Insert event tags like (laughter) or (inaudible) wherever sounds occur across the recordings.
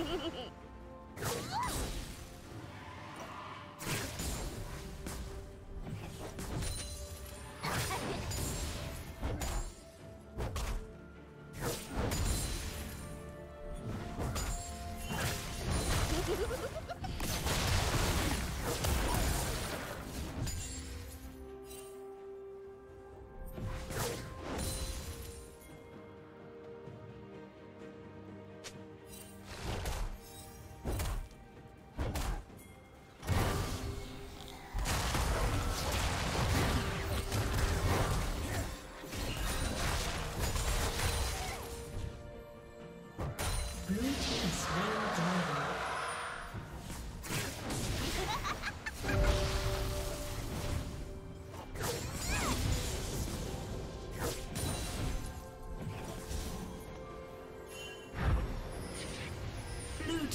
Hehehehe (laughs)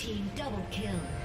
team double kill.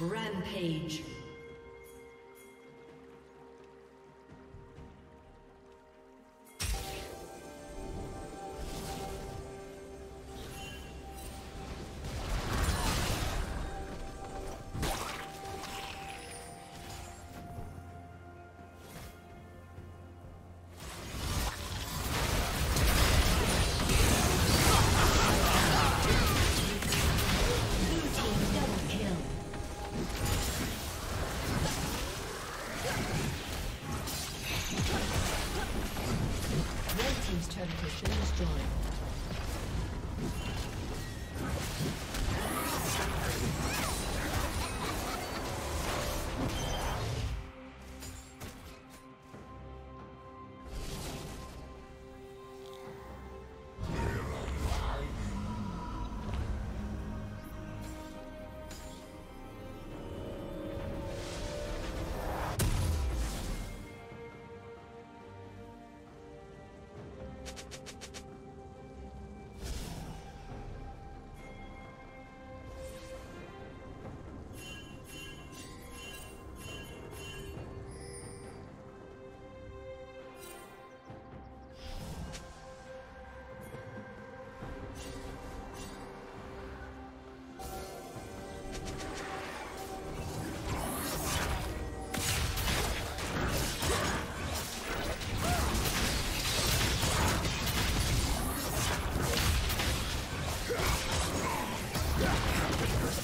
Rampage. Let's go.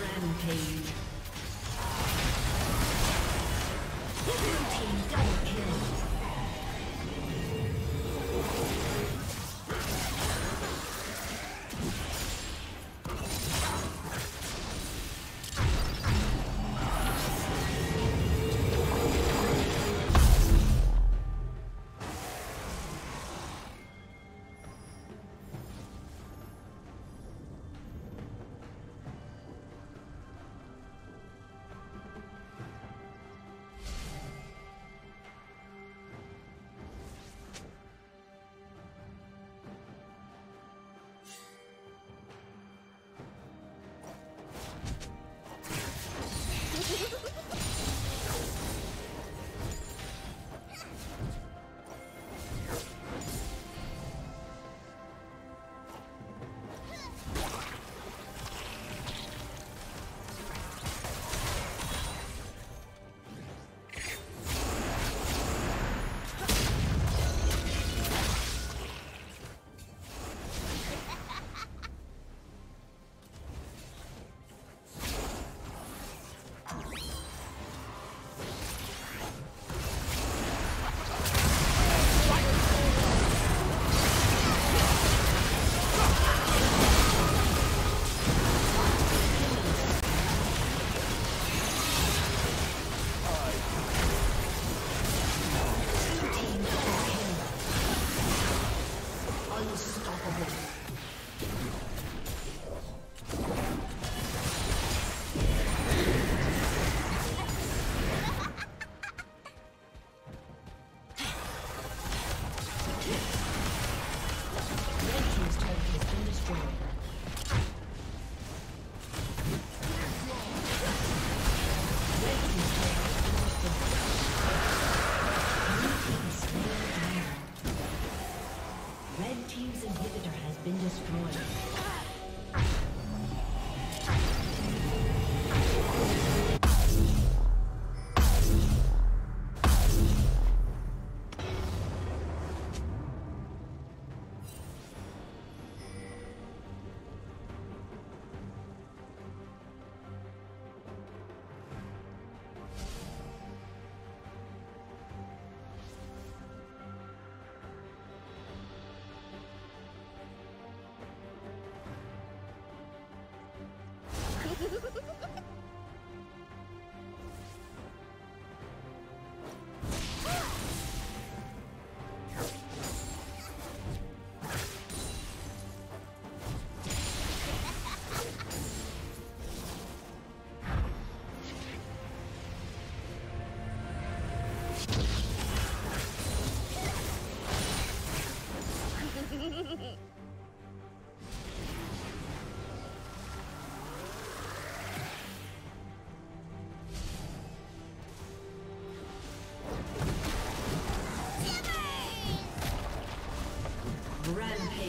Rampage.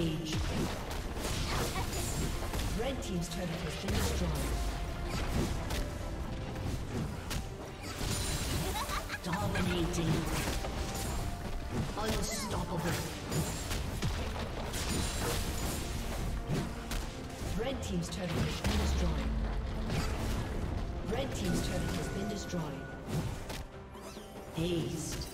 Rampage. Red Team's turret has been destroyed. Dominating. Unstoppable. Red Team's turret has been destroyed. Red Team's turret has been destroyed. Aced.